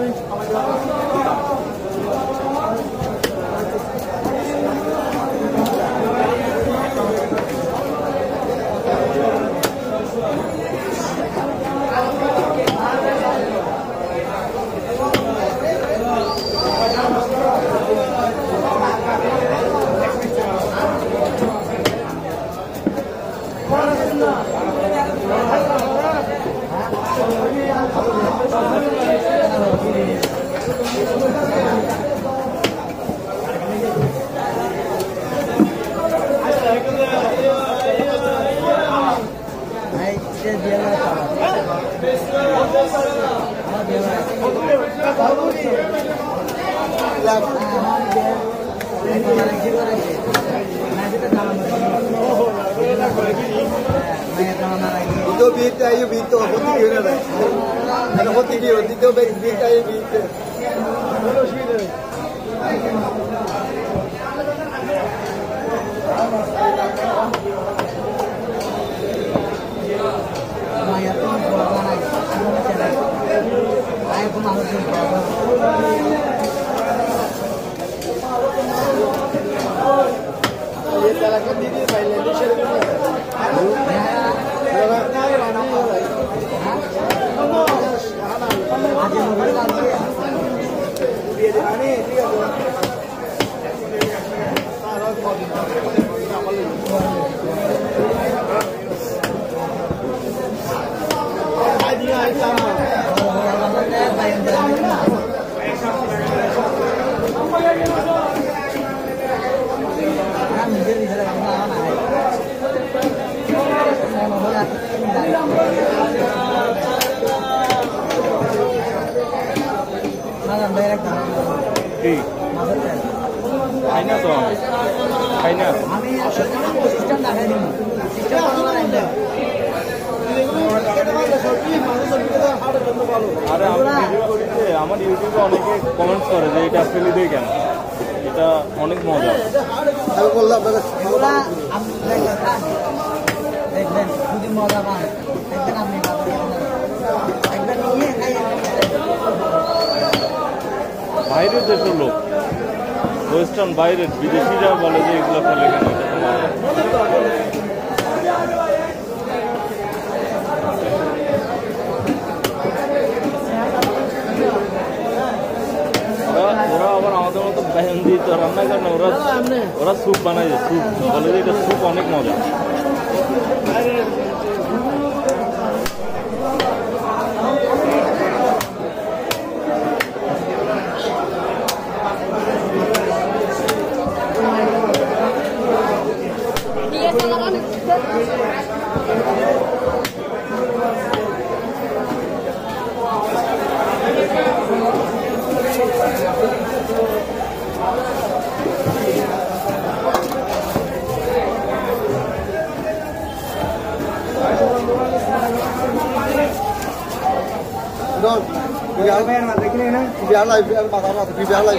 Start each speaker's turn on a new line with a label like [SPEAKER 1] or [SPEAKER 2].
[SPEAKER 1] আমাদের
[SPEAKER 2] Dito beat tayo dito. Buti yun na ba? Ano ko tigi dito beat beat tayo
[SPEAKER 3] त्याला कधी पाहिजे আমার ইউটিউবে অনেকে কমেন্টস করে যে এটা ফেলে দিয়ে কেন? এটা অনেক মজা।
[SPEAKER 1] দেখবেন
[SPEAKER 3] বাইরে দেশের লোক। ওয়েস্টার্ন বাইরের বিদেশিরা বলে যে এগুলো ফেলে কেন এটা তো মজা। ওরা ওরা আবার আমাদের মতো ব্যায়াম দিয়ে তো রান্না করে না ওরা ওরা স্যুপ বানায় যে স্যুপ বলে যে এটা স্যুপ অনেক মজা
[SPEAKER 2] Don, main, biarlah, biarlah, biarlah, biarlah, biarlah,